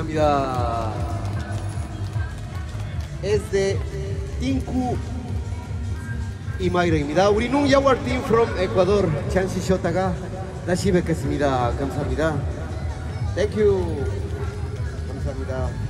감사합니다. Es de Tinku 이마이랑입니다. 우리 농야월 팀 from Ecuador 잠시 쉬었다가 다시 뵙겠습니다. 감사합니다. Thank you. 감사합니다.